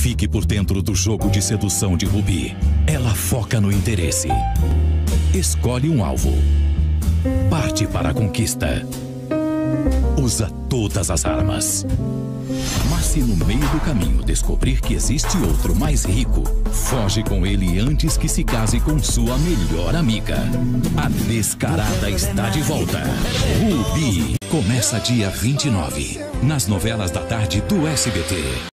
Fique por dentro do jogo de sedução de Ruby. Ela foca no interesse. Escolhe um alvo. Parte para a conquista. Usa todas as armas. Mas se no meio do caminho descobrir que existe outro mais rico, foge com ele antes que se case com sua melhor amiga. A descarada está de volta. Rubi começa dia 29, nas novelas da tarde do SBT.